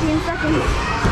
検索。